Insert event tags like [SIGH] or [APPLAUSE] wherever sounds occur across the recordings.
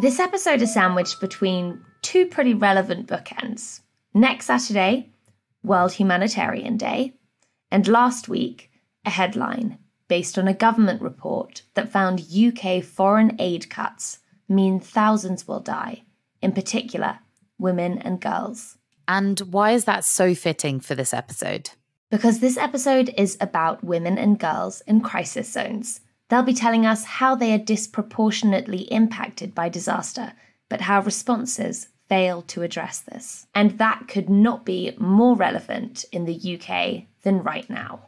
This episode is sandwiched between two pretty relevant bookends. Next Saturday, World Humanitarian Day, and last week, a headline based on a government report that found UK foreign aid cuts mean thousands will die, in particular, women and girls. And why is that so fitting for this episode? Because this episode is about women and girls in crisis zones They'll be telling us how they are disproportionately impacted by disaster, but how responses fail to address this. And that could not be more relevant in the UK than right now.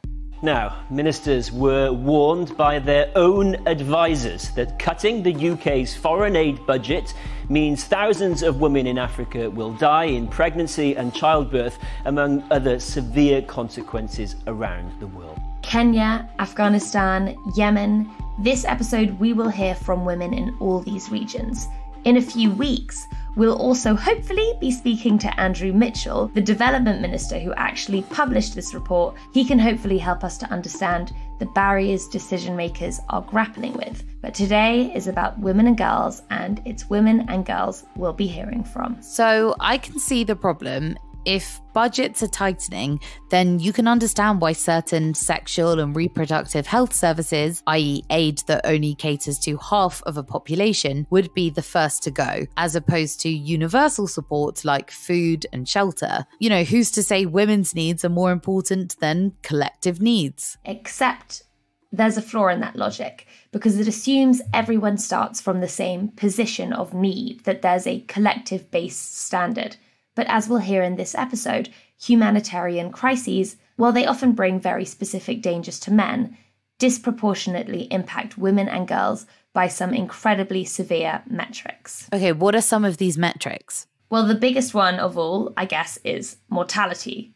Now, ministers were warned by their own advisers that cutting the UK's foreign aid budget means thousands of women in Africa will die in pregnancy and childbirth, among other severe consequences around the world. Kenya, Afghanistan, Yemen. This episode, we will hear from women in all these regions. In a few weeks, we'll also hopefully be speaking to Andrew Mitchell, the development minister who actually published this report. He can hopefully help us to understand the barriers decision makers are grappling with. But today is about women and girls, and it's women and girls we'll be hearing from. So I can see the problem if budgets are tightening, then you can understand why certain sexual and reproductive health services, i.e., aid that only caters to half of a population, would be the first to go, as opposed to universal support like food and shelter. You know, who's to say women's needs are more important than collective needs? Except there's a flaw in that logic because it assumes everyone starts from the same position of need, that there's a collective based standard. But as we'll hear in this episode, humanitarian crises, while they often bring very specific dangers to men, disproportionately impact women and girls by some incredibly severe metrics. Okay, what are some of these metrics? Well, the biggest one of all, I guess, is mortality.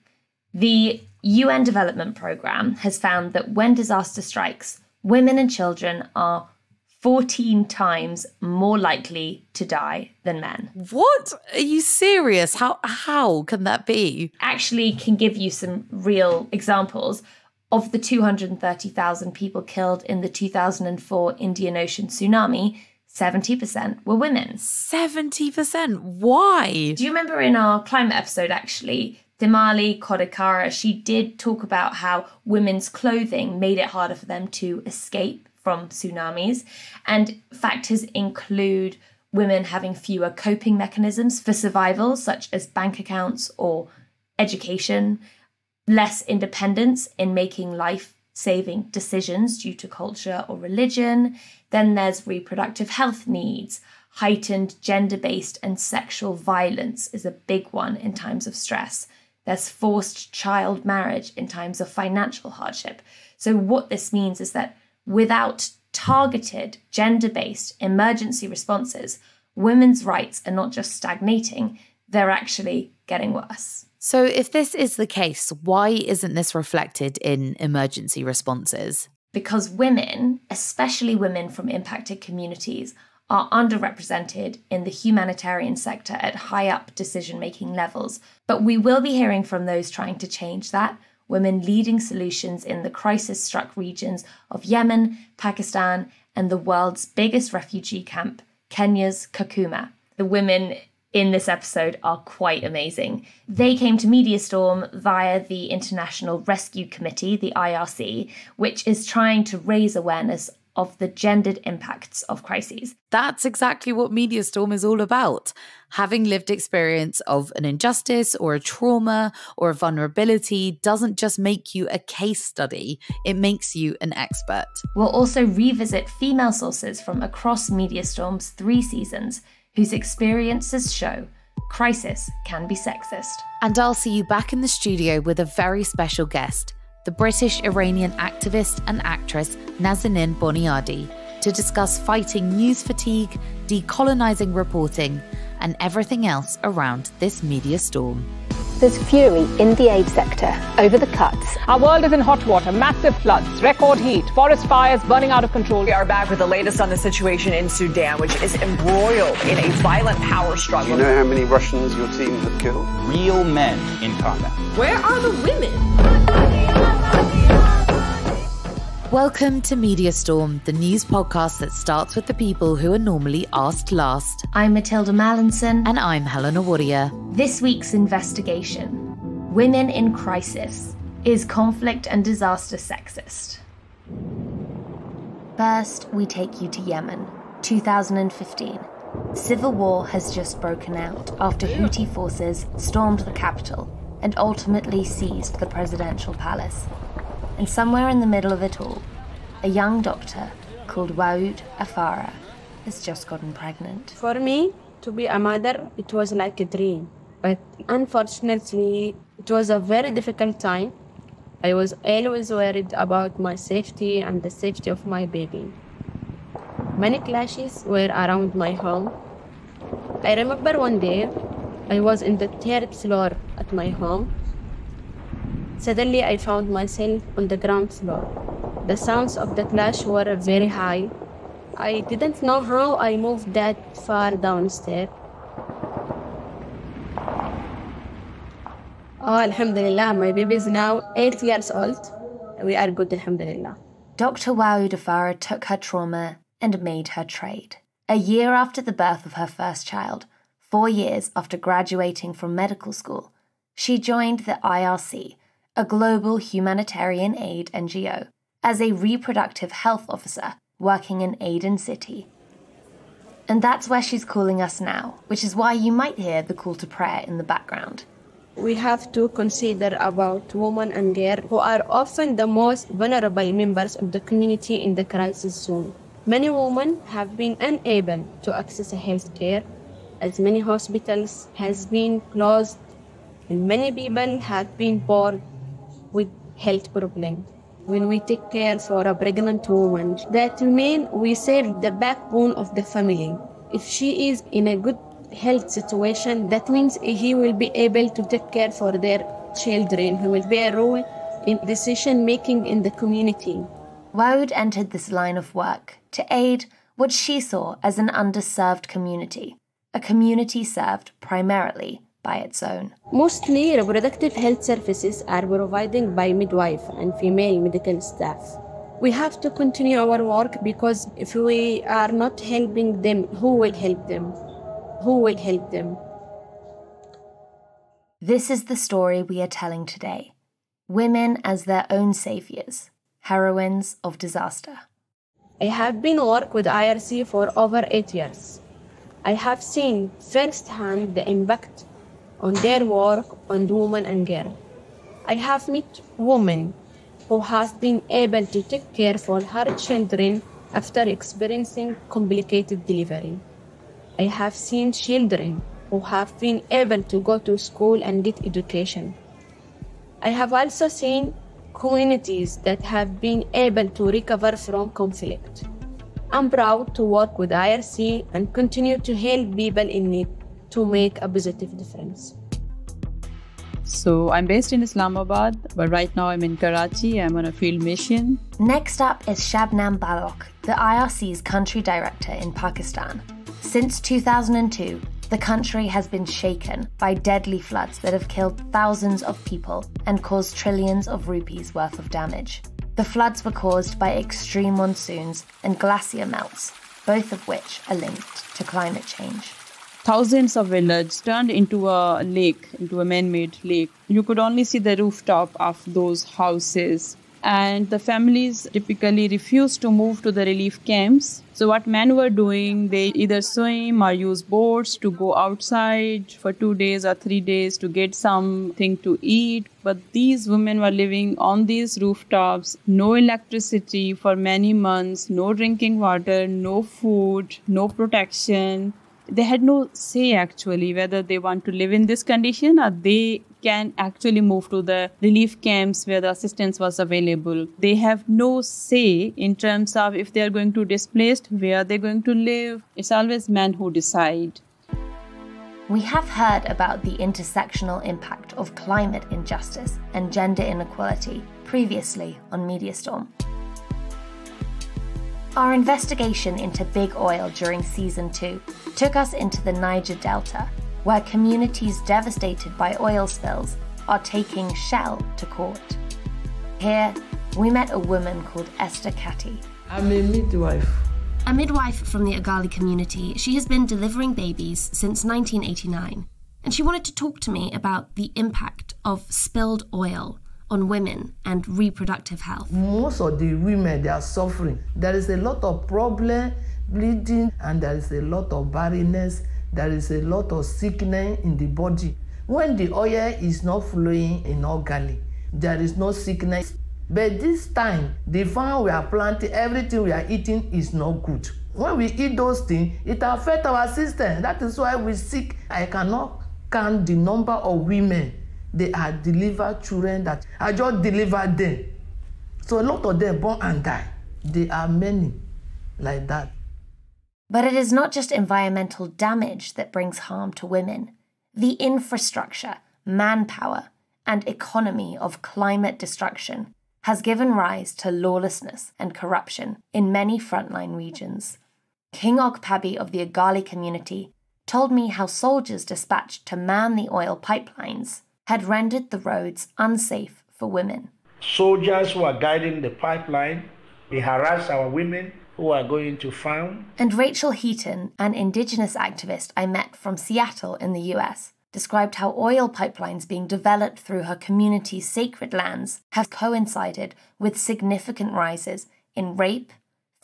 The UN Development Programme has found that when disaster strikes, women and children are 14 times more likely to die than men. What? Are you serious? How how can that be? Actually can give you some real examples of the 230,000 people killed in the 2004 Indian Ocean tsunami. 70% were women. 70%? Why? Do you remember in our climate episode actually Dimali Kodikara, she did talk about how women's clothing made it harder for them to escape from tsunamis. And factors include women having fewer coping mechanisms for survival, such as bank accounts or education, less independence in making life saving decisions due to culture or religion. Then there's reproductive health needs. Heightened gender based and sexual violence is a big one in times of stress. There's forced child marriage in times of financial hardship. So, what this means is that without targeted, gender based emergency responses, women's rights are not just stagnating, they're actually getting worse. So, if this is the case, why isn't this reflected in emergency responses? Because women, especially women from impacted communities, are underrepresented in the humanitarian sector at high up decision making levels. But we will be hearing from those trying to change that women leading solutions in the crisis struck regions of Yemen, Pakistan, and the world's biggest refugee camp, Kenya's Kakuma. The women in this episode are quite amazing. They came to Media Storm via the International Rescue Committee, the IRC, which is trying to raise awareness of the gendered impacts of crises. That's exactly what Media Storm is all about. Having lived experience of an injustice or a trauma or a vulnerability doesn't just make you a case study, it makes you an expert. We'll also revisit female sources from across Media Storm's three seasons whose experiences show crisis can be sexist. And I'll see you back in the studio with a very special guest the British Iranian activist and actress Nazanin Boniadi to discuss fighting news fatigue, decolonizing reporting, and everything else around this media storm. There's fury in the aid sector over the cuts. Our world is in hot water, massive floods, record heat, forest fires burning out of control. We are back with the latest on the situation in Sudan, which is embroiled in a violent power struggle. Do you know how many Russians your team have killed? Real men in combat. Where are the women? Welcome to Media Storm, the news podcast that starts with the people who are normally asked last. I'm Matilda Mallinson. And I'm Helena Wadia. This week's investigation Women in Crisis Is Conflict and Disaster Sexist? First, we take you to Yemen, 2015. Civil war has just broken out after Houthi forces stormed the capital and ultimately seized the presidential palace. And somewhere in the middle of it all, a young doctor called Waoud Afara has just gotten pregnant. For me, to be a mother, it was like a dream. But unfortunately, it was a very difficult time. I was always worried about my safety and the safety of my baby. Many clashes were around my home. I remember one day I was in the third floor at my home. Suddenly, I found myself on the ground floor. The sounds of the clash were very high. I didn't know how I moved that far downstairs. Oh, Alhamdulillah, my baby is now eight years old. We are good, Alhamdulillah. Dr. Waoud Afara took her trauma and made her trade. A year after the birth of her first child, four years after graduating from medical school, she joined the IRC, a global humanitarian aid NGO, as a reproductive health officer working in Aden City. And that's where she's calling us now, which is why you might hear the call to prayer in the background. We have to consider about women and girls who are often the most vulnerable members of the community in the crisis zone. Many women have been unable to access health care as many hospitals has been closed and many people have been born with health problems. When we take care for a pregnant woman, that means we save the backbone of the family. If she is in a good health situation, that means he will be able to take care for their children. He will be a role in decision making in the community. Waoud entered this line of work to aid what she saw as an underserved community, a community served primarily by its own. Mostly reproductive health services are provided by midwife and female medical staff. We have to continue our work because if we are not helping them, who will help them? Who will help them? This is the story we are telling today. Women as their own saviors, heroines of disaster. I have been work with IRC for over eight years. I have seen firsthand the impact on their work on women and girls. I have met women who have been able to take care for her children after experiencing complicated delivery. I have seen children who have been able to go to school and get education. I have also seen communities that have been able to recover from conflict. I'm proud to work with IRC and continue to help people in need to make a positive difference. So I'm based in Islamabad, but right now I'm in Karachi. I'm on a field mission. Next up is Shabnam Baloch, the IRC's country director in Pakistan. Since 2002, the country has been shaken by deadly floods that have killed thousands of people and caused trillions of rupees worth of damage. The floods were caused by extreme monsoons and glacier melts, both of which are linked to climate change thousands of villages turned into a lake, into a man made lake. You could only see the rooftop of those houses. And the families typically refused to move to the relief camps. So, what men were doing, they either swim or use boats to go outside for two days or three days to get something to eat. But these women were living on these rooftops, no electricity for many months, no drinking water, no food, no protection they had no say actually whether they want to live in this condition or they can actually move to the relief camps where the assistance was available. They have no say in terms of if they are going to displaced, where they're going to live. It's always men who decide. We have heard about the intersectional impact of climate injustice and gender inequality previously on Media Storm. Our investigation into big oil during season 2 took us into the Niger Delta, where communities devastated by oil spills are taking Shell to court. Here, we met a woman called Esther Kati. I'm a midwife. A midwife from the Ogale community, she has been delivering babies since 1989, and she wanted to talk to me about the impact of spilled oil on women and reproductive health. Most of the women they are suffering. There is a lot of problem, bleeding, and there is a lot of barrenness. There is a lot of sickness in the body. When the oil is not flowing in Ogale, there is no sickness. But this time, the farm we are planting, everything we are eating is not good. When we eat those things, it affects our system. That is why we sick. I cannot count the number of women they are delivered children that I just delivered them. So a lot of them born and die. There are many like that. But it is not just environmental damage that brings harm to women. The infrastructure, manpower, and economy of climate destruction has given rise to lawlessness and corruption in many frontline regions. King Okpabi of the Ogale community told me how soldiers dispatched to man the oil pipelines had rendered the roads unsafe for women. Soldiers who are guiding the pipeline, they harass our women who are going to farm. And Rachel Heaton, an indigenous activist I met from Seattle in the US, described how oil pipelines being developed through her community's sacred lands have coincided with significant rises in rape,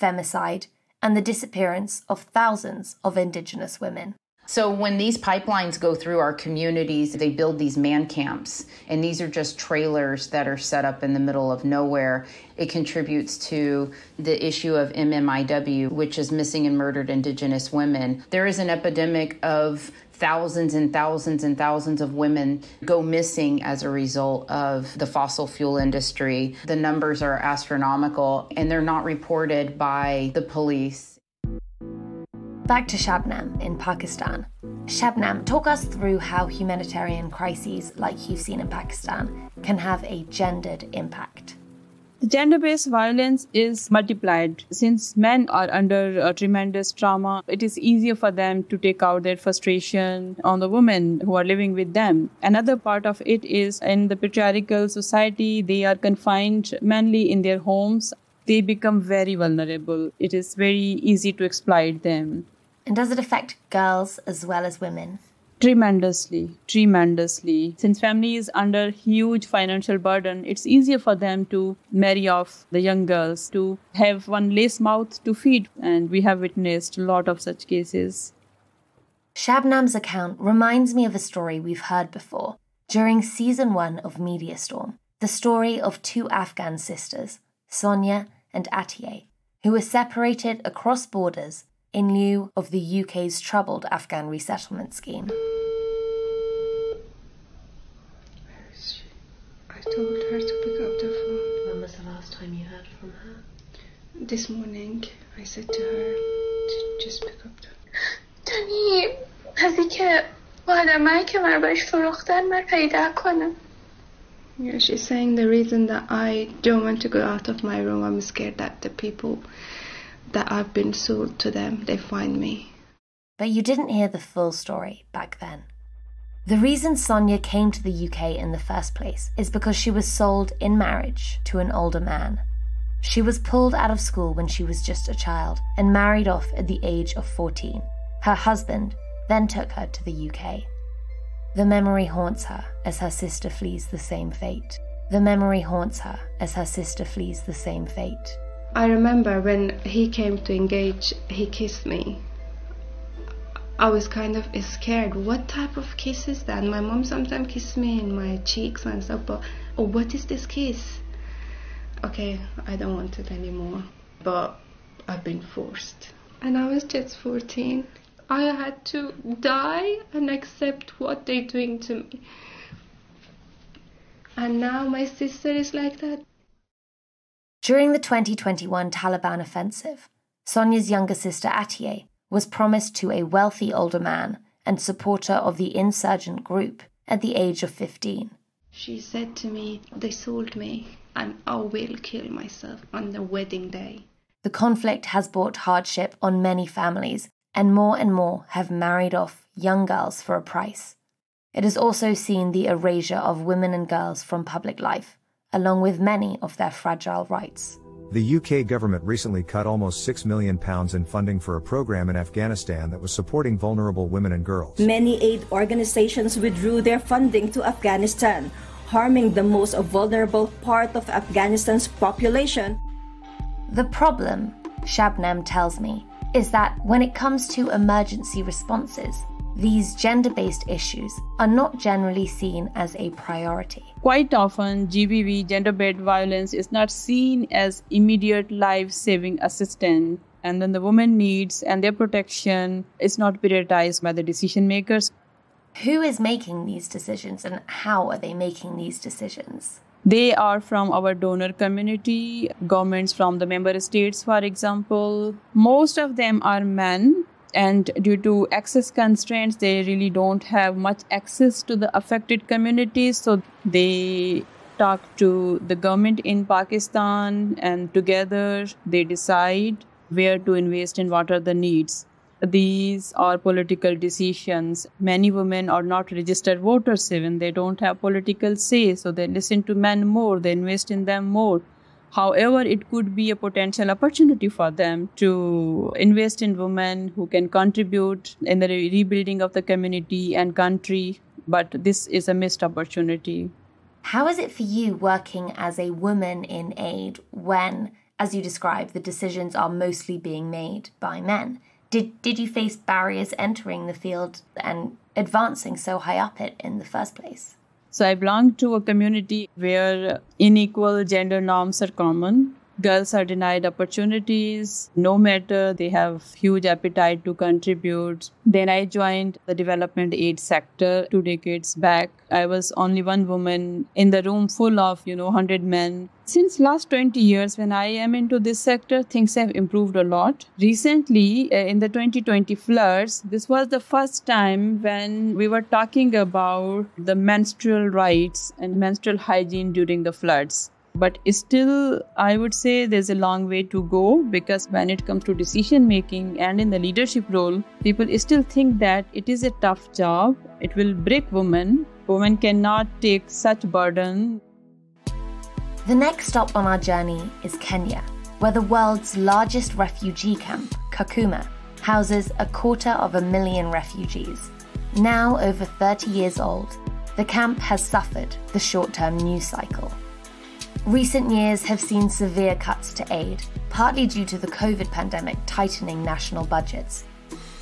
femicide, and the disappearance of thousands of indigenous women. So when these pipelines go through our communities, they build these man camps, and these are just trailers that are set up in the middle of nowhere. It contributes to the issue of MMIW, which is missing and murdered Indigenous women. There is an epidemic of thousands and thousands and thousands of women go missing as a result of the fossil fuel industry. The numbers are astronomical and they're not reported by the police. Back to Shabnam in Pakistan. Shabnam, talk us through how humanitarian crises like you've seen in Pakistan can have a gendered impact. The gender based violence is multiplied. Since men are under a tremendous trauma, it is easier for them to take out their frustration on the women who are living with them. Another part of it is in the patriarchal society, they are confined mainly in their homes. They become very vulnerable. It is very easy to exploit them. And does it affect girls as well as women? Tremendously, tremendously. Since family is under huge financial burden, it's easier for them to marry off the young girls, to have one less mouth to feed. And we have witnessed a lot of such cases. Shabnam's account reminds me of a story we've heard before during season one of Media Storm the story of two Afghan sisters, Sonia and Atiye, who were separated across borders in lieu of the UK's troubled Afghan resettlement scheme. Where is she? I told her to pick up the phone. When was the last time you heard from her? This morning, I said to her to just pick up the دنی از اینکه آدمایی که من بهش فروختن من پیدا کنم Yeah, she's saying the reason that I don't want to go out of my room, I'm scared that the people that I've been sold to them, they find me. But you didn't hear the full story back then. The reason Sonia came to the UK in the first place is because she was sold in marriage to an older man. She was pulled out of school when she was just a child and married off at the age of 14. Her husband then took her to the UK. The memory haunts her as her sister flees the same fate. The memory haunts her as her sister flees the same fate. I remember when he came to engage, he kissed me. I was kind of scared. What type of kiss is that? My mom sometimes kisses me in my cheeks and stuff, but oh, what is this kiss? Okay, I don't want it anymore. But I've been forced. And I was just 14. I had to die and accept what they're doing to me. And now my sister is like that. During the 2021 Taliban offensive, Sonia's younger sister Atiye was promised to a wealthy older man and supporter of the insurgent group at the age of 15. She said to me, They sold me, and I will kill myself on the wedding day. The conflict has brought hardship on many families, and more and more have married off young girls for a price. It has also seen the erasure of women and girls from public life, along with many of their fragile rights. The UK government recently cut almost £6 million in funding for a program in Afghanistan that was supporting vulnerable women and girls. Many aid organizations withdrew their funding to Afghanistan, harming the most vulnerable part of Afghanistan's population. The problem, Shabnam tells me, is that when it comes to emergency responses, these gender based issues are not generally seen as a priority. Quite often, GBV, gender based violence, is not seen as immediate life saving assistance. And then the woman needs and their protection is not prioritized by the decision makers. Who is making these decisions and how are they making these decisions? They are from our donor community, governments from the member states, for example. Most of them are men and due to access constraints they really don't have much access to the affected communities. So they talk to the government in pakistan and together they decide where to invest and what are the needs. These are political decisions. Many women are not registered voters even. They don't have political say so they listen to men more they invest in them more However, it could be a potential opportunity for them to invest in women who can contribute in the rebuilding of the community and country, but this is a missed opportunity. How is it for you working as a woman in aid when, as you describe, the decisions are mostly being made by men? Did, did you face barriers entering the field and advancing so high up it in the first place? So I belong to a community where unequal gender norms are common. Girls are denied opportunities no matter they have huge appetite to contribute. Then I joined the development aid sector two decades back. I was only one woman in the room full of, you know, 100 men since last 20 years when i am into this sector things have improved a lot recently uh, in the 2020 floods this was the first time when we were talking about the menstrual rights and menstrual hygiene during the floods but still i would say there's a long way to go because when it comes to decision making and in the leadership role people still think that it is a tough job it will break women women cannot take such burden the next stop on our journey is Kenya, where the world's largest refugee camp, Kakuma, houses a quarter of a million refugees. Now over 30 years old, the camp has suffered the short term news cycle. Recent years have seen severe cuts to aid, partly due to the COVID pandemic tightening national budgets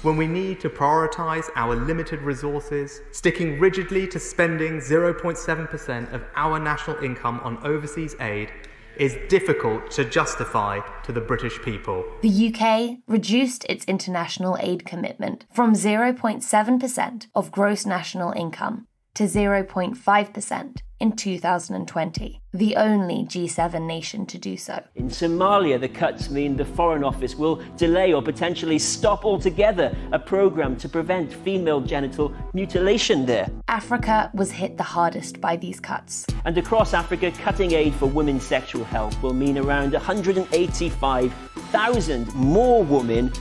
when we need to prioritise our limited resources, sticking rigidly to spending 0.7% of our national income on overseas aid is difficult to justify to the British people. The UK reduced its international aid commitment from 0.7% of gross national income to 0.5% in 2020, the only G7 nation to do so. In Somalia, the cuts mean the Foreign Office will delay or potentially stop altogether a program to prevent female genital mutilation there. Africa was hit the hardest by these cuts. And across Africa, cutting aid for women's sexual health will mean around 185,000 more women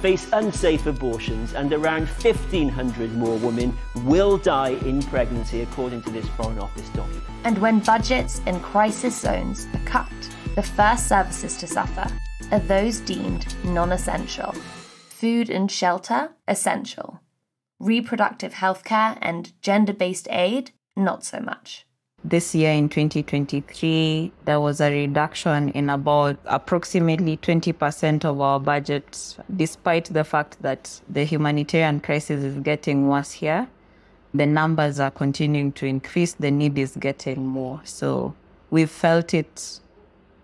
face unsafe abortions, and around 1,500 more women will die in pregnancy, according to this Foreign Office document. And when budgets in crisis zones are cut, the first services to suffer are those deemed non essential. Food and shelter, essential. Reproductive healthcare and gender based aid, not so much. This year in 2023, there was a reduction in about approximately 20% of our budget, despite the fact that the humanitarian crisis is getting worse here. The numbers are continuing to increase, the need is getting more. So we felt it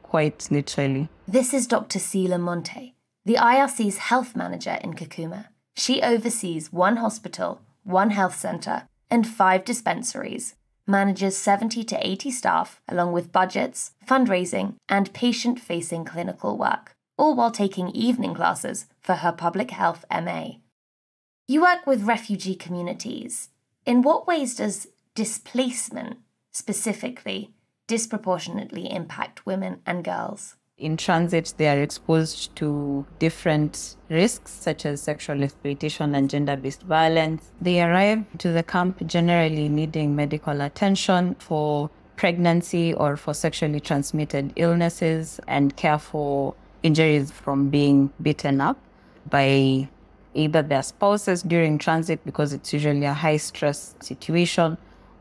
quite literally. This is Dr. Sila Monte, the IRC's health manager in Kakuma. She oversees one hospital, one health centre, and five dispensaries manages 70 to 80 staff, along with budgets, fundraising, and patient facing clinical work, all while taking evening classes for her public health MA. You work with refugee communities. In what ways does displacement specifically disproportionately impact women and girls? In transit, they are exposed to different risks such as sexual exploitation and gender based violence. They arrive to the camp generally needing medical attention for pregnancy or for sexually transmitted illnesses and care for injuries from being beaten up by either their spouses during transit because it's usually a high stress situation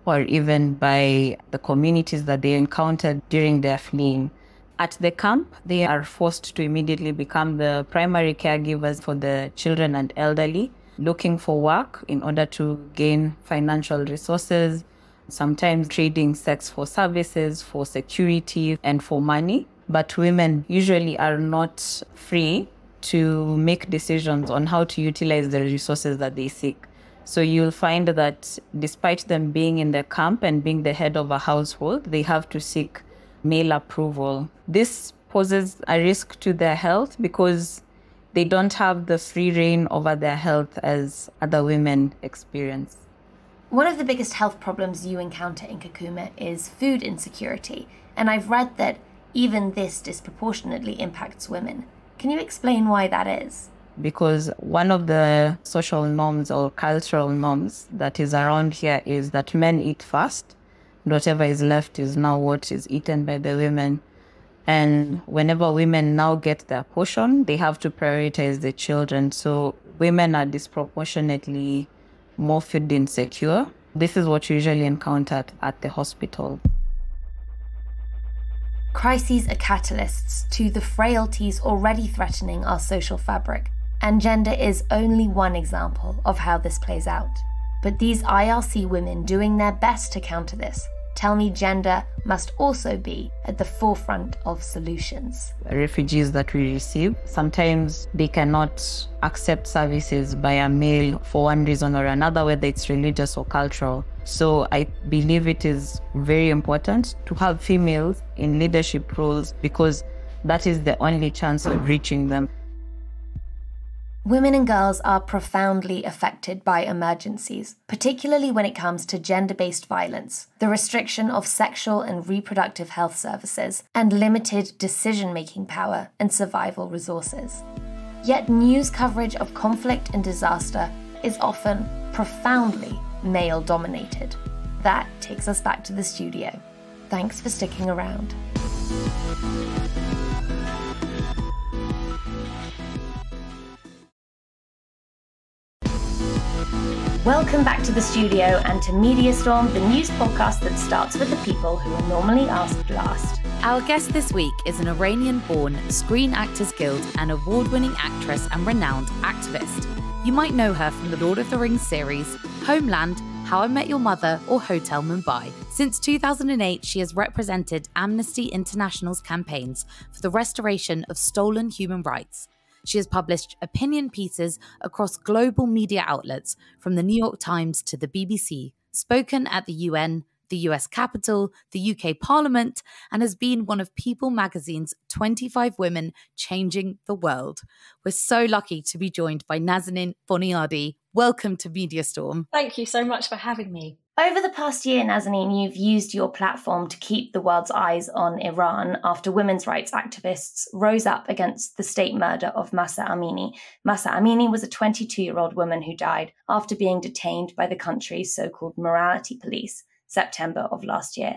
or even by the communities that they encountered during their fleeing. At the camp, they are forced to immediately become the primary caregivers for the children and elderly, looking for work in order to gain financial resources, sometimes trading sex for services, for security, and for money. But women usually are not free to make decisions on how to utilize the resources that they seek. So you'll find that despite them being in the camp and being the head of a household, they have to seek male approval. This poses a risk to their health because they don't have the free reign over their health as other women experience. One of the biggest health problems you encounter in Kakuma is food insecurity, and I've read that even this disproportionately impacts women. Can you explain why that is? Because one of the social norms or cultural norms that is around here is that men eat first. Whatever is left is now what is eaten by the women. And whenever women now get their portion, they have to prioritize the children. So women are disproportionately more food insecure. This is what you usually encounter at the hospital. Crises are catalysts to the frailties already threatening our social fabric, and gender is only one example of how this plays out. But these IRC women doing their best to counter this tell me gender must also be at the forefront of solutions. Refugees that we receive, sometimes they cannot accept services by a male for one reason or another, whether it's religious or cultural. So I believe it is very important to have females in leadership roles because that is the only chance of reaching them. Women and girls are profoundly affected by emergencies, particularly when it comes to gender based violence, the restriction of sexual and reproductive health services, and limited decision making power and survival resources. Yet, news coverage of conflict and disaster is often profoundly male dominated. That takes us back to the studio. Thanks for sticking around. Welcome back to the studio and to Media Storm, the news podcast that starts with the people who are normally asked last. Our guest this week is an Iranian born Screen Actors Guild and award winning actress and renowned activist. You might know her from the Lord of the Rings series, Homeland, How I Met Your Mother, or Hotel Mumbai. Since 2008, she has represented Amnesty International's campaigns for the restoration of stolen human rights she has published opinion pieces across global media outlets from the New York Times to the BBC, spoken at the UN, the US Capitol, the UK Parliament, and has been one of People magazine's 25 Women Changing the World. We're so lucky to be joined by Nazanin Boniadi. Welcome to Media Storm. Thank you so much for having me. Over the past year, Nazanin, you've used your platform to keep the world's eyes on Iran after women's rights activists rose up against the state murder of Mahsa Amini. Mahsa Amini was a 22 year old woman who died after being detained by the country's so called morality police September of last year.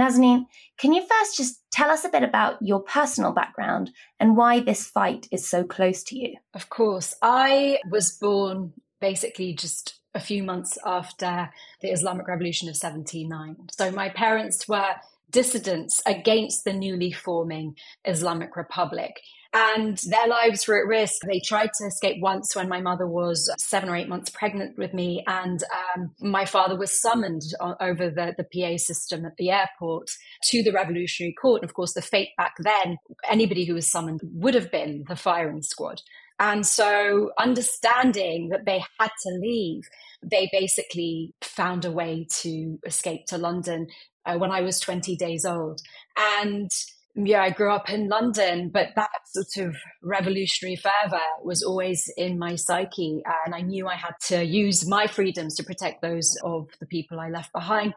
Nazanin, can you first just tell us a bit about your personal background and why this fight is so close to you? Of course. I was born basically just a few months after the Islamic Revolution of 79. So my parents were dissidents against the newly forming Islamic Republic. And their lives were at risk. They tried to escape once when my mother was seven or eight months pregnant with me, and um, my father was summoned over the, the PA system at the airport to the Revolutionary Court. And of course, the fate back then, anybody who was summoned would have been the firing squad. And so, understanding that they had to leave, they basically found a way to escape to London uh, when I was 20 days old. And yeah, I grew up in London, but that sort of revolutionary fervor was always in my psyche. And I knew I had to use my freedoms to protect those of the people I left behind.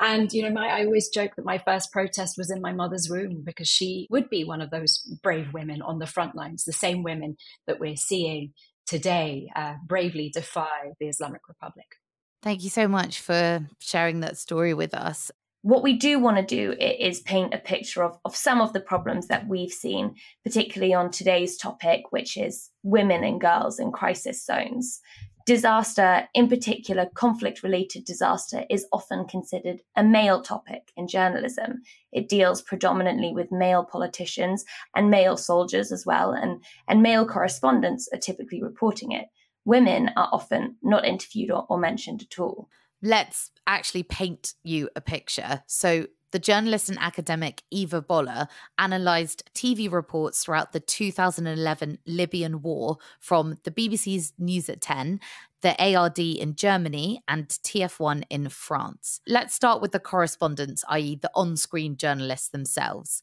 And, you know, my, I always joke that my first protest was in my mother's room because she would be one of those brave women on the front lines, the same women that we're seeing today uh, bravely defy the Islamic Republic. Thank you so much for sharing that story with us. What we do want to do is paint a picture of, of some of the problems that we've seen, particularly on today's topic, which is women and girls in crisis zones. Disaster, in particular, conflict related disaster, is often considered a male topic in journalism. It deals predominantly with male politicians and male soldiers as well, and, and male correspondents are typically reporting it. Women are often not interviewed or, or mentioned at all let's actually paint you a picture. So, the journalist and academic Eva Boller analysed TV reports throughout the 2011 Libyan war from the BBC's News at 10, the ARD in Germany, and TF1 in France. Let's start with the correspondents, i.e., the on screen journalists themselves.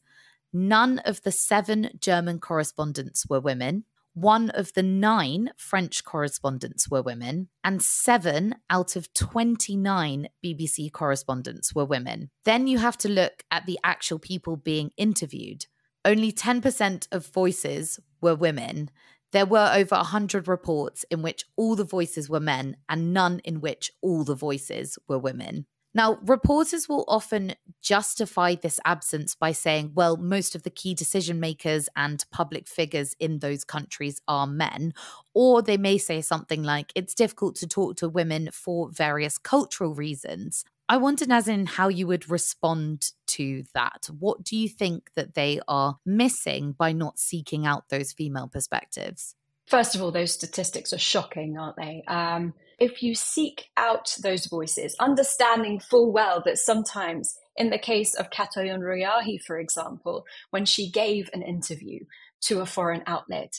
None of the seven German correspondents were women. One of the nine French correspondents were women, and seven out of 29 BBC correspondents were women. Then you have to look at the actual people being interviewed. Only 10% of voices were women. There were over 100 reports in which all the voices were men and none in which all the voices were women. Now, reporters will often justify this absence by saying, well, most of the key decision makers and public figures in those countries are men. Or they may say something like, it's difficult to talk to women for various cultural reasons. I wonder, Nazanin, how you would respond to that. What do you think that they are missing by not seeking out those female perspectives? First of all, those statistics are shocking, aren't they? Um, if you seek out those voices, understanding full well that sometimes, in the case of Katayoun Riahi, for example, when she gave an interview to a foreign outlet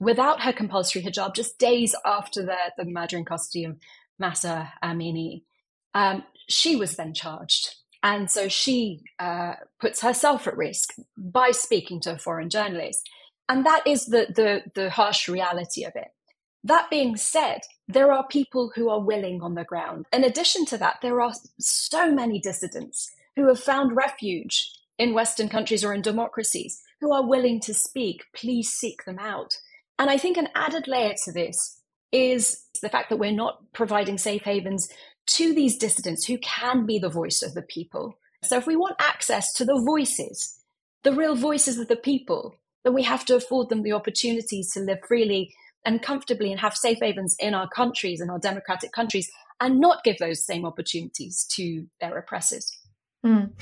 without her compulsory hijab, just days after the, the murder in custody of Mahsa Amini, um, she was then charged. And so she uh, puts herself at risk by speaking to a foreign journalist. And that is the, the, the harsh reality of it. That being said, there are people who are willing on the ground. In addition to that, there are so many dissidents who have found refuge in Western countries or in democracies who are willing to speak. Please seek them out. And I think an added layer to this is the fact that we're not providing safe havens to these dissidents who can be the voice of the people. So if we want access to the voices, the real voices of the people, then we have to afford them the opportunities to live freely and comfortably and have safe havens in our countries, in our democratic countries, and not give those same opportunities to their oppressors. Mm.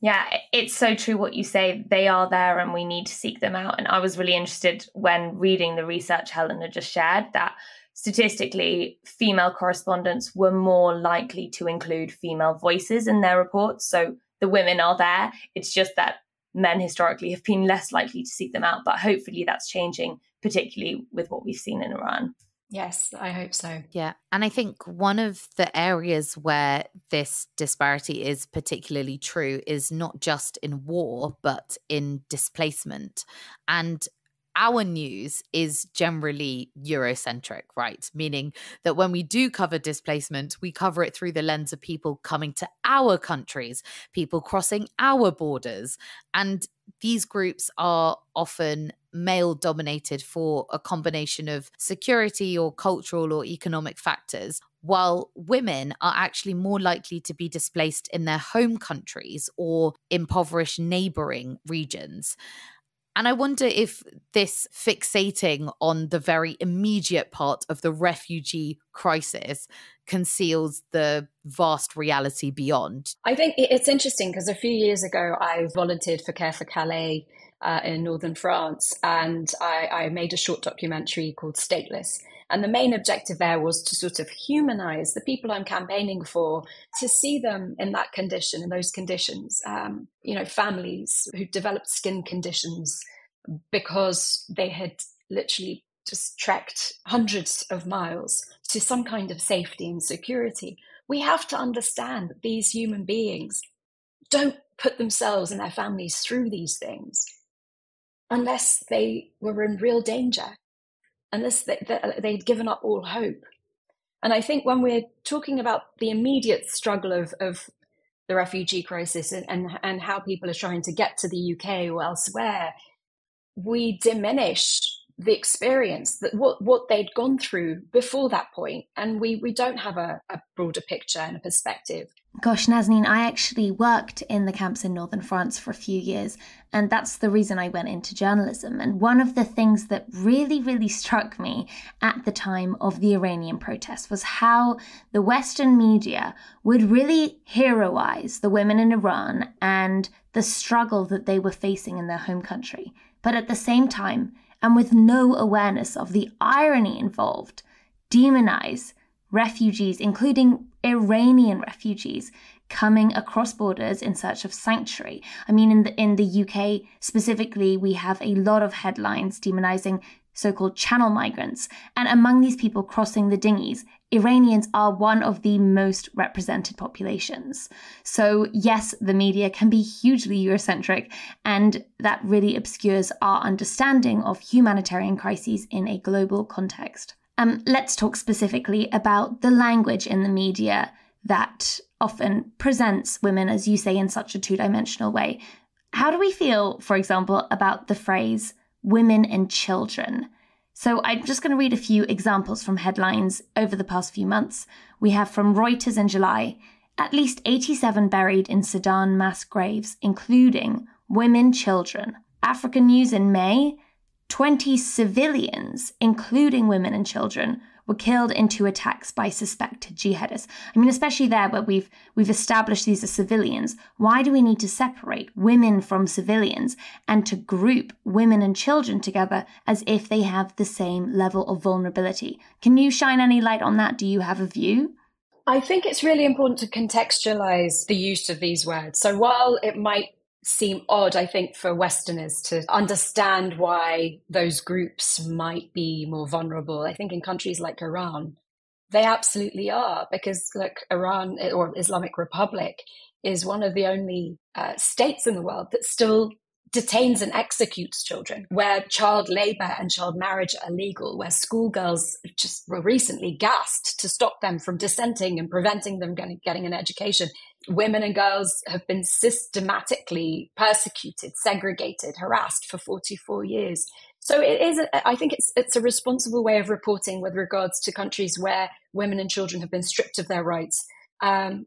Yeah, it's so true what you say. They are there and we need to seek them out. And I was really interested when reading the research Helena just shared that statistically, female correspondents were more likely to include female voices in their reports. So the women are there. It's just that men historically have been less likely to seek them out. But hopefully that's changing particularly with what we've seen in Iran. Yes, I hope so. Yeah. And I think one of the areas where this disparity is particularly true is not just in war, but in displacement. And our news is generally Eurocentric, right? Meaning that when we do cover displacement, we cover it through the lens of people coming to our countries, people crossing our borders. And these groups are often male dominated for a combination of security or cultural or economic factors, while women are actually more likely to be displaced in their home countries or impoverished neighboring regions. And I wonder if this fixating on the very immediate part of the refugee crisis conceals the vast reality beyond. I think it's interesting because a few years ago I volunteered for Care for Calais uh, in northern France and I, I made a short documentary called Stateless. And the main objective there was to sort of humanize the people I'm campaigning for, to see them in that condition, in those conditions. Um, you know, families who developed skin conditions because they had literally just trekked hundreds of miles to some kind of safety and security. We have to understand that these human beings don't put themselves and their families through these things unless they were in real danger unless they, they'd given up all hope. And I think when we're talking about the immediate struggle of, of the refugee crisis and, and, and how people are trying to get to the UK or elsewhere, we diminish the experience that what what they'd gone through before that point and we we don't have a, a broader picture and a perspective Gosh, Nazanin, I actually worked in the camps in northern France for a few years, and that's the reason I went into journalism. And one of the things that really, really struck me at the time of the Iranian protests was how the Western media would really heroize the women in Iran and the struggle that they were facing in their home country. But at the same time, and with no awareness of the irony involved, demonize refugees, including Iranian refugees coming across borders in search of sanctuary. I mean, in the in the UK specifically, we have a lot of headlines demonizing so-called channel migrants, and among these people crossing the dinghies, Iranians are one of the most represented populations. So, yes, the media can be hugely Eurocentric, and that really obscures our understanding of humanitarian crises in a global context. Um, let's talk specifically about the language in the media that often presents women, as you say, in such a two dimensional way. How do we feel, for example, about the phrase women and children? So I'm just going to read a few examples from headlines over the past few months. We have from Reuters in July at least 87 buried in Sudan mass graves, including women, children. Africanews in May 20 civilians, including women and children, were killed in two attacks by suspected jihadists. I mean, especially there where we've we've established these as civilians. Why do we need to separate women from civilians and to group women and children together as if they have the same level of vulnerability? Can you shine any light on that? Do you have a view? I think it's really important to contextualize the use of these words. So while it might seem odd, I think, for Westerners to understand why those groups might be more vulnerable. I think in countries like Iran, they absolutely are, because look, Iran or Islamic Republic is one of the only uh, states in the world that still detains and executes children, where child labor and child marriage are legal, where schoolgirls just were recently gassed to stop them from dissenting and preventing them getting, getting an education. Women and girls have been systematically persecuted, segregated, harassed for 44 years. So it is, I think it's, it's a responsible way of reporting with regards to countries where women and children have been stripped of their rights. Um,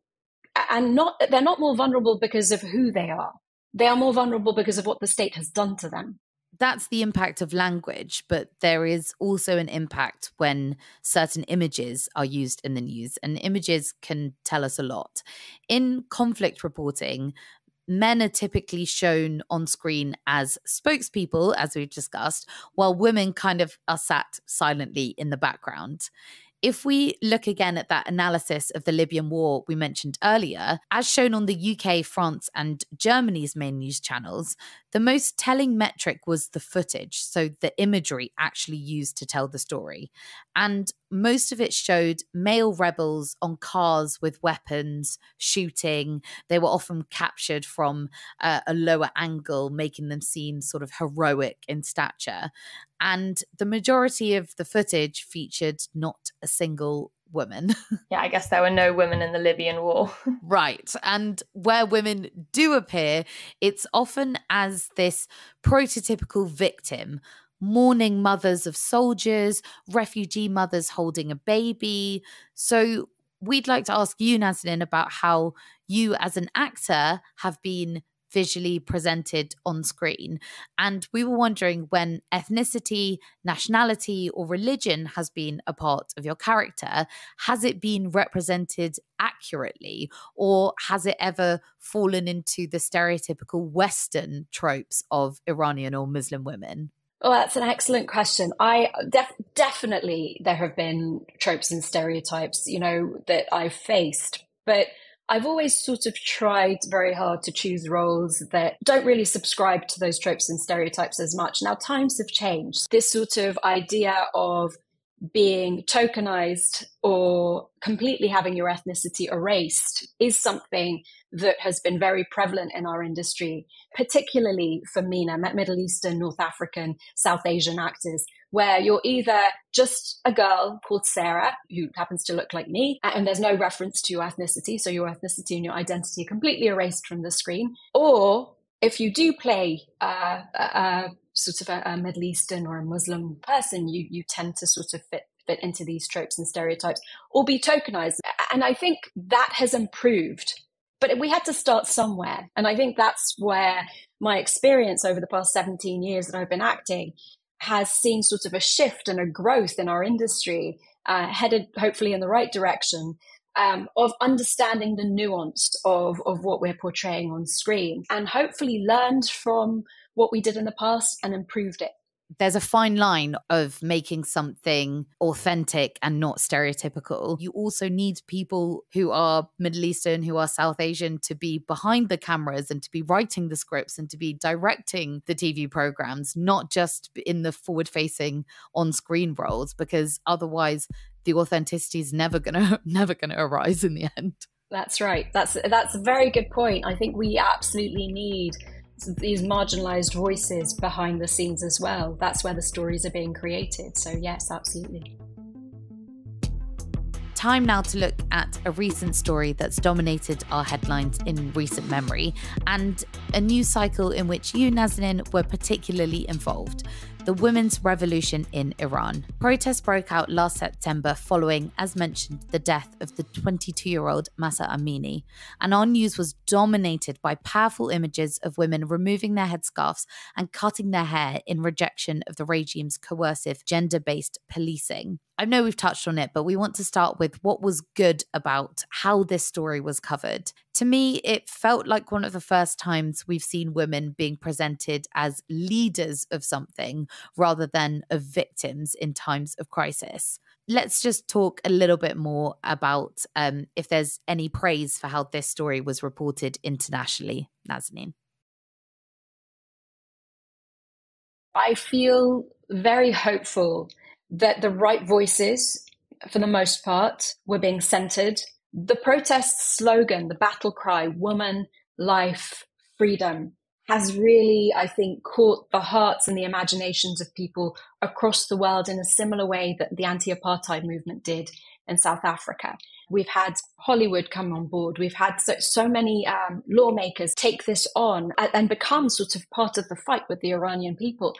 and not, they're not more vulnerable because of who they are they are more vulnerable because of what the state has done to them. That's the impact of language, but there is also an impact when certain images are used in the news, and images can tell us a lot. In conflict reporting, men are typically shown on screen as spokespeople, as we've discussed, while women kind of are sat silently in the background. If we look again at that analysis of the Libyan war we mentioned earlier, as shown on the UK, France, and Germany's main news channels, the most telling metric was the footage, so the imagery actually used to tell the story. And most of it showed male rebels on cars with weapons, shooting. They were often captured from uh, a lower angle, making them seem sort of heroic in stature. And the majority of the footage featured not a single women. [LAUGHS] yeah, I guess there were no women in the Libyan war. [LAUGHS] right. And where women do appear, it's often as this prototypical victim. Mourning mothers of soldiers, refugee mothers holding a baby. So, we'd like to ask you, Nazanin, about how you, as an actor, have been visually presented on screen. And we were wondering when ethnicity, nationality, or religion has been a part of your character, has it been represented accurately, or has it ever fallen into the stereotypical Western tropes of Iranian or Muslim women? Oh, that's an excellent question. I def- definitely there have been tropes and stereotypes, you know, that I've faced, but I've always sort of tried very hard to choose roles that don't really subscribe to those tropes and stereotypes as much. Now, times have changed. This sort of idea of being tokenized or completely having your ethnicity erased is something that has been very prevalent in our industry, particularly for MENA, Middle Eastern, North African, South Asian actors, where you're either just a girl called Sarah, who happens to look like me, and there's no reference to your ethnicity, so your ethnicity and your identity are completely erased from the screen, or if you do play uh, a, sort of a, a Middle Eastern or a Muslim person, you you tend to sort of fit fit into these tropes and stereotypes or be tokenized. And I think that has improved. But we had to start somewhere. And I think that's where my experience over the past 17 years that I've been acting has seen sort of a shift and a growth in our industry, uh, headed hopefully in the right direction. Um, of understanding the nuance of, of what we're portraying on screen and hopefully learned from what we did in the past and improved it there's a fine line of making something authentic and not stereotypical. You also need people who are Middle Eastern, who are South Asian to be behind the cameras and to be writing the scripts and to be directing the TV programs, not just in the forward facing on screen roles, because otherwise the authenticity is never gonna [LAUGHS] never gonna arise in the end. That's right. That's that's a very good point. I think we absolutely need these marginalized voices behind the scenes as well. That's where the stories are being created. So, yes, absolutely. Time now to look at a recent story that's dominated our headlines in recent memory and a news cycle in which you, Nazanin, were particularly involved the women's revolution in Iran. Protests broke out last September following, as mentioned, the death of the 22 year old Mahsa Amini. And our news was dominated by powerful images of women removing their headscarves and cutting their hair in rejection of the regime's coercive gender based policing. I know we've touched on it, but we want to start with what was good about how this story was covered. To me, it felt like one of the first times we've seen women being presented as leaders of something rather than of victims in times of crisis. Let's just talk a little bit more about um, if there's any praise for how this story was reported internationally, Nazanin. I feel very hopeful that the right voices, for the most part, were being centered. The protest slogan, the battle cry, woman, life, freedom, has really, I think, caught the hearts and the imaginations of people across the world in a similar way that the anti apartheid movement did in South Africa. We've had Hollywood come on board. We've had so, so many um, lawmakers take this on and, and become sort of part of the fight with the Iranian people.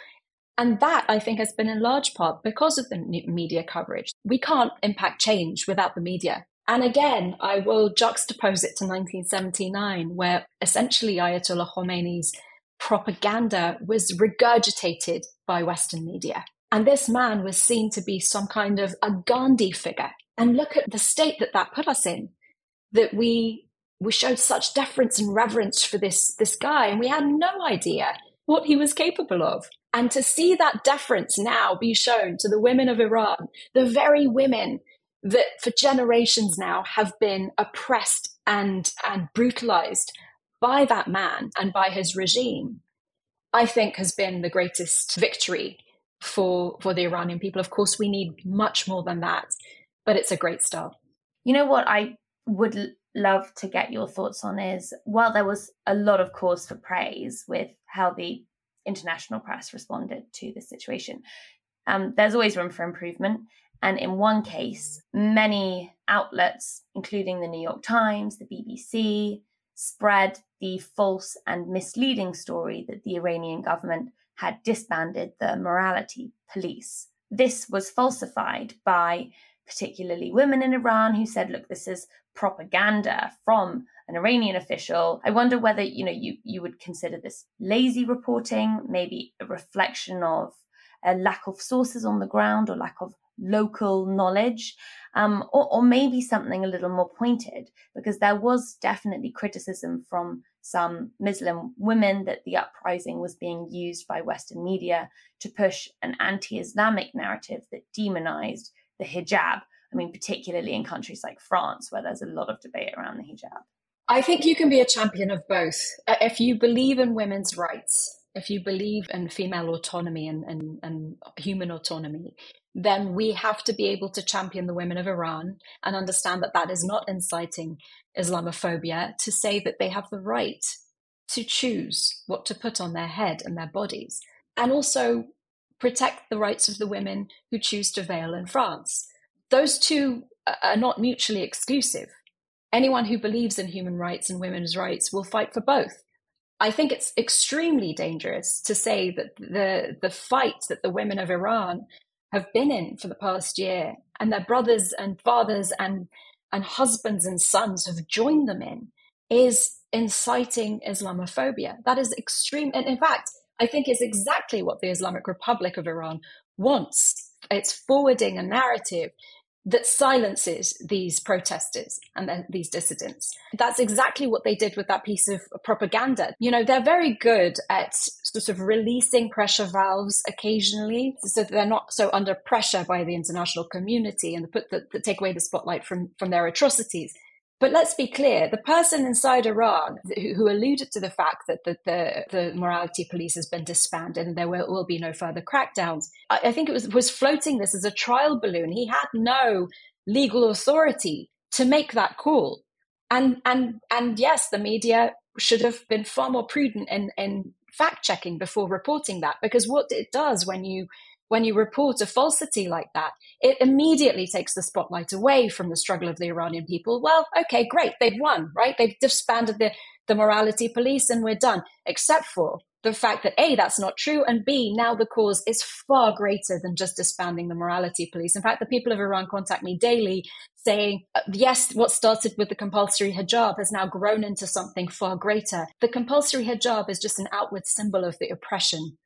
And that, I think, has been in large part because of the media coverage. We can't impact change without the media. And again, I will juxtapose it to 1979, where essentially Ayatollah Khomeini's propaganda was regurgitated by Western media. And this man was seen to be some kind of a Gandhi figure. And look at the state that that put us in, that we, we showed such deference and reverence for this, this guy, and we had no idea what he was capable of. And to see that deference now be shown to the women of Iran, the very women that for generations now have been oppressed and, and brutalized by that man and by his regime, I think has been the greatest victory for, for the Iranian people. Of course, we need much more than that, but it's a great start. You know what I would love to get your thoughts on is while there was a lot of cause for praise with how the international press responded to the situation. Um, there's always room for improvement. And in one case, many outlets, including the New York Times, the BBC, spread the false and misleading story that the Iranian government had disbanded the morality police. This was falsified by particularly women in Iran who said, look, this is propaganda from an Iranian official. I wonder whether, you know, you, you would consider this lazy reporting, maybe a reflection of a lack of sources on the ground or lack of local knowledge, um, or, or maybe something a little more pointed, because there was definitely criticism from some Muslim women that the uprising was being used by Western media to push an anti Islamic narrative that demonized the hijab. I mean, particularly in countries like France, where there's a lot of debate around the hijab. I think you can be a champion of both. Uh, if you believe in women's rights, if you believe in female autonomy and, and, and human autonomy, then we have to be able to champion the women of Iran and understand that that is not inciting Islamophobia to say that they have the right to choose what to put on their head and their bodies, and also protect the rights of the women who choose to veil in France. Those two are not mutually exclusive anyone who believes in human rights and women's rights will fight for both. I think it's extremely dangerous to say that the the fight that the women of Iran have been in for the past year and their brothers and fathers and and husbands and sons have joined them in is inciting Islamophobia. That is extreme. And in fact, I think is exactly what the Islamic Republic of Iran wants. It's forwarding a narrative that silences these protesters and these dissidents. That's exactly what they did with that piece of propaganda. You know, they're very good at sort of releasing pressure valves occasionally so that they're not so under pressure by the international community and put the, the take away the spotlight from, from their atrocities. But let's be clear the person inside Iran who, who alluded to the fact that the, the, the, morality police has been disbanded and there will, will be no further crackdowns, I, I think it was, was floating this as a trial balloon. He had no legal authority to make that call. And, and, and yes, the media should have been far more prudent in, in fact checking before reporting that because what it does when you when you report a falsity like that, it immediately takes the spotlight away from the struggle of the Iranian people. Well, okay, great, they've won, right? They've disbanded the, the morality police and we're done, except for the fact that A, that's not true, and B, now the cause is far greater than just disbanding the morality police. In fact, the people of Iran contact me daily saying, uh, yes, what started with the compulsory hijab has now grown into something far greater. The compulsory hijab is just an outward symbol of the oppression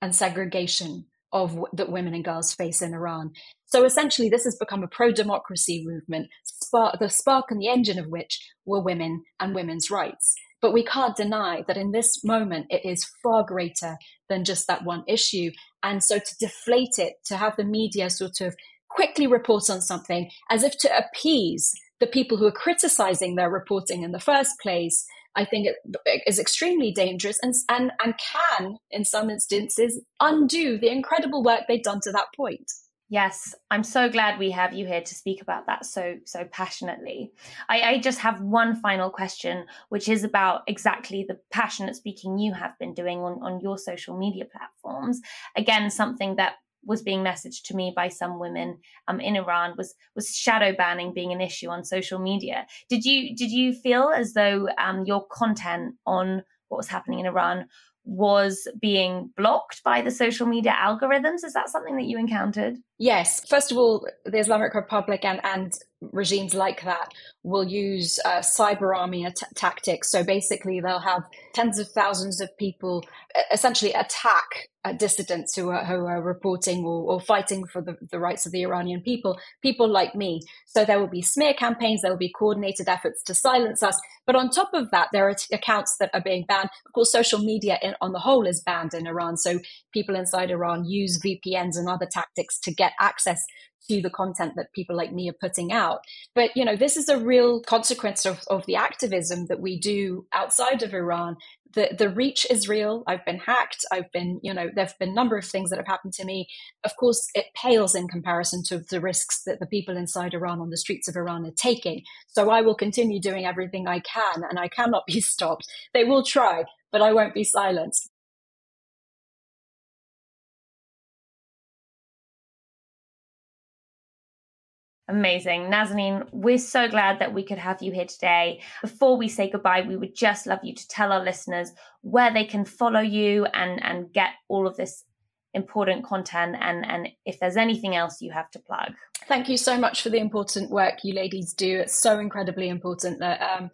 and segregation of that women and girls face in Iran. So essentially, this has become a pro-democracy movement, spark, the spark and the engine of which were women and women's rights. But we can't deny that in this moment, it is far greater than just that one issue. And so to deflate it, to have the media sort of quickly report on something as if to appease the people who are criticizing their reporting in the first place I think it is extremely dangerous and, and, and can, in some instances, undo the incredible work they've done to that point. Yes, I'm so glad we have you here to speak about that so so passionately. I, I, just have one final question, which is about exactly the passionate speaking you have been doing on, on your social media platforms. Again, something that was being messaged to me by some women um, in Iran was was shadow banning being an issue on social media. Did you did you feel as though um, your content on what was happening in Iran was being blocked by the social media algorithms? Is that something that you encountered? Yes. First of all, the Islamic Republic and, and regimes like that will use uh, cyber army at- tactics. So basically, they'll have tens of thousands of people essentially attack uh, dissidents who are, who are reporting or, or fighting for the, the, rights of the Iranian people, people like me. So there will be smear campaigns, there will be coordinated efforts to silence us. But on top of that, there are t- accounts that are being banned. Of course, social media in, on the whole is banned in Iran. So people inside Iran use VPNs and other tactics to get access to the content that people like me are putting out. But, you know, this is a real consequence of, of the activism that we do outside of Iran. The, the reach is real. I've been hacked. I've been, you know, there have been a number of things that have happened to me. Of course, it pales in comparison to the risks that the people inside Iran on the streets of Iran are taking. So I will continue doing everything I can and I cannot [LAUGHS] be stopped. They will try, but I won't be silenced. Amazing. Nazanin, we're so glad that we could have you here today. Before we say goodbye, we would just love you to tell our listeners where they can follow you and, and get all of this important content and, and if there's anything else you have to plug. Thank you so much for the important work you ladies do. It's so incredibly important that um,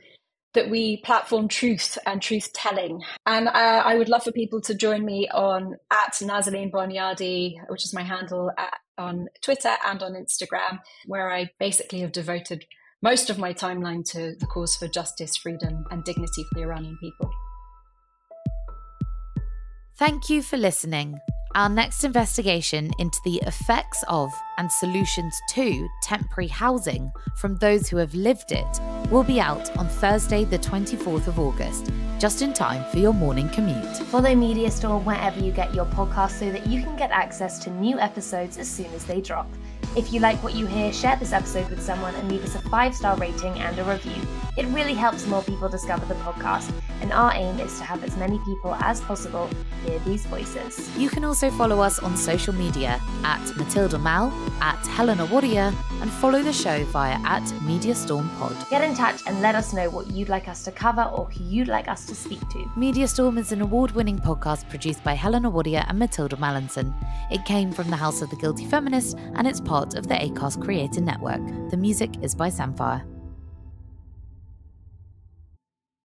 that we platform truth and truth telling. And uh, I would love for people to join me on at Nazanin Boniadi, which is my handle at, on Twitter and on Instagram, where I basically have devoted most of my timeline to the cause for justice, freedom, and dignity for the Iranian people. Thank you for listening. Our next investigation into the effects of and solutions to temporary housing from those who have lived it will be out on Thursday, the 24th of August, just in time for your morning commute. Follow Media Storm wherever you get your podcast so that you can get access to new episodes as soon as they drop. If you like what you hear, share this episode with someone and leave us a five star rating and a review. It really helps more people discover the podcast and our aim is to have as many people as possible hear these voices. You can also follow us on social media at Matilda Mal, at Helena Wadia, and follow the show via at Media Storm Pod. Get in touch and let us know what you'd like us to cover or who you'd like us to speak to. Media Storm is an award winning podcast produced by Helena Wadia and Matilda Mallinson. It came from the House of the Guilty Feminist and it's part of the ACAST Creator Network. The music is by Samfire.